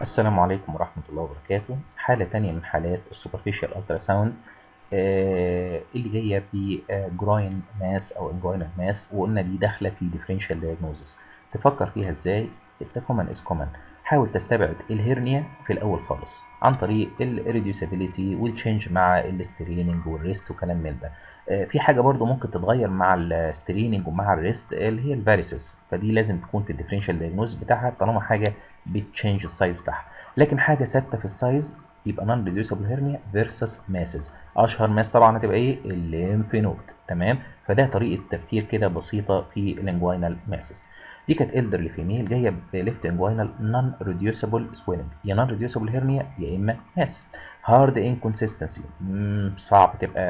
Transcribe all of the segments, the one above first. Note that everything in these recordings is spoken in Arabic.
السلام عليكم ورحمة الله وبركاته. حالة تانية من حالات ال superficial ultrasound اللي جاية ب groin mass أو inguinal mass وقلنا دي داخلة في differential diagnosis. تفكر فيها إزاي؟ It's a common is common. حاول تستبعد ال hernia في الأول خالص عن طريق ال reducibility وال change مع ال straining وال rest وكلام من ده. في حاجة برضو ممكن تتغير مع ال straining ومع ال rest اللي هي ال varices فدي لازم تكون في ال differential diagnosis بتاعها طالما حاجة بت change ال size بتاعها. لكن حاجة ثابتة في ال size يبقى non reducible hernia versus masses أشهر mass طبعا هتبقى إيه؟ ال lymph node. تمام؟ فده طريقة تفكير كده بسيطة في ال inguinal masses دي كانت elderly female جاية ب left inguinal non reducible swelling يا non reducible hernia يا إما mass hard in consistency صعب تبقى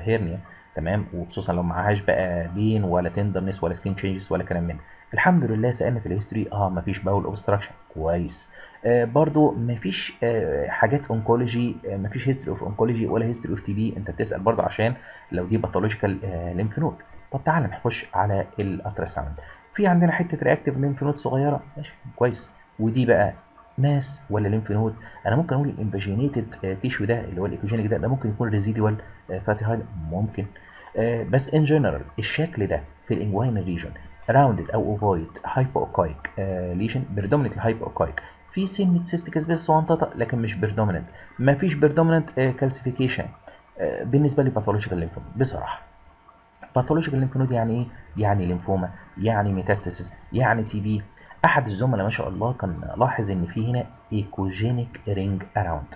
hernia تمام؟ وخصوصا لو معهاش بقى pain ولا tenderness ولا skin changes ولا كلام من ده. الحمد لله سالنا في ال history آه مفيش bowel obstruction كويس. آه برضو مفيش آه حاجات oncology آه مفيش history of oncology ولا history of TB انت بتسأل برضو عشان لو دي pathological آه lymph node طب تعالى نخش على ال ultrasound في عندنا حتة reactive lymph node صغيرة. ماشي كويس. ودي بقى mass ولا lymph node أنا ممكن أقول ال invaginated tissue ده اللي هو ال echogenic ده ده ممكن يكون residual fatty hilum ممكن. بس in general الشكل ده في ال inguinal region rounded أو ovoid hypoechoic lesion predominant hypoechoic في سنة cystic space صغنططه لكن مش predominant ما فيش predominant calcification بالنسبة لي pathological lymph بصراحة pathological lymph node يعني إيه؟ يعني ليمفوما يعني metastasis يعني TB أحد الزملاء ما شاء الله كان لاحظ إن في هنا echogenic ring around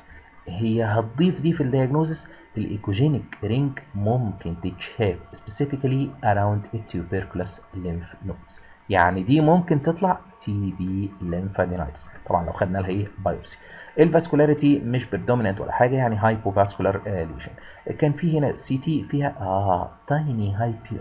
هي هتضيف دي في ال diagnosis ال echogenic ring ممكن تتشاف specifically around ال tuberculous lymph nodes يعني دي ممكن تطلع TB lymphadenitis طبعا لو خدنا لها إيه؟ biopsy ال vascularity مش predominant ولا حاجة يعني hypovascular lesion كان في هنا CT فيها آه tiny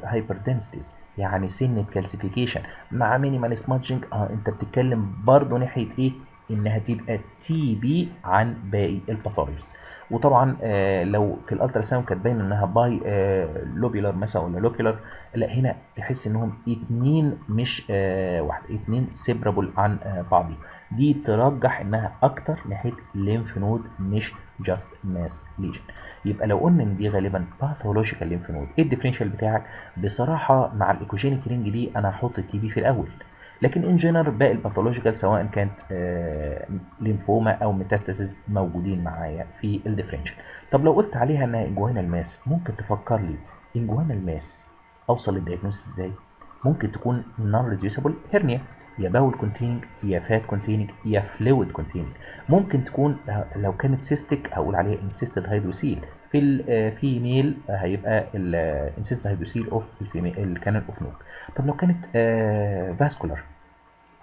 hyperdensities يعني سنة calcification مع minimal smudging آه أنت بتتكلم برضه ناحية إيه؟ إنها تبقى TB عن باقي ال pathologies وطبعا آه لو في ال ultrasound كانت باين إنها bi آه lobular مثلا ولا locular لا هنا تحس إنهم اتنين مش آه واحد اتنين separable عن آه بعضهم دي ترجح إنها أكتر ناحية lymph node مش just mass lesion يبقى لو قلنا إن دي غالبا pathological lymph node إيه ال differential بتاعك؟ بصراحة مع ال echogenic ring دي أنا هحط ال TB في الأول. لكن in general باقي ال pathological سواء كانت آه ليمفوما أو metastasis موجودين معايا في ال differential طب لو قلت عليها إنها inguinal mass ممكن تفكر لي inguinal mass أوصل لل diagnosis إزاي؟ ممكن تكون non-reducible hernia يا bowel containing يا fat containing يا fluid containing ممكن تكون لو كانت cystic هقول عليها encysted hydrocele في ال female هيبقى ال encysted hydrocele of ال canal of Nuck طب لو كانت vascular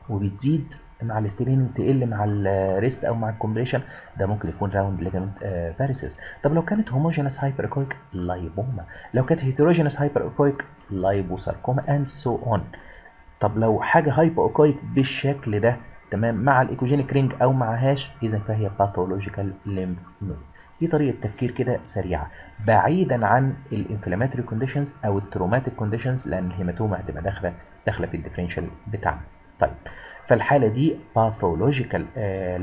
وبتزيد مع ال strain تقل مع ال rest أو مع ال compression ده ممكن يكون round ligament varices طب لو كانت homogeneous hyperechoic lipoma لو كانت heterogeneous hyperechoic liposarcoma and so on طب لو حاجة hypoechoic بالشكل ده تمام مع ال echogenic ring أو معهاش إذا فهي pathological lymph node دي طريقة تفكير كده سريعة. بعيدا عن ال inflammatory conditions أو ال traumatic conditions لأن ال hematoma هتبقى داخلة داخلة في ال differential بتاعنا. طيب فالحالة دي pathological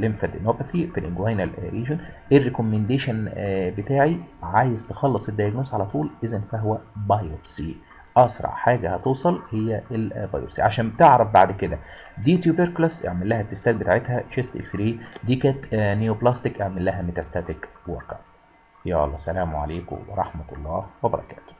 lymphadenopathy في ال inguinal region ال recommendation بتاعي عايز تخلص ال diagnosis على طول اذا فهو biopsy أسرع حاجة هتوصل هي ال biopsy عشان تعرف بعد كده دي tuberculous اعمل لها التستات بتاعتها chest X-ray دي كانت neoplastic اعمل لها metastatic work up يلا سلام عليكم ورحمة الله وبركاته.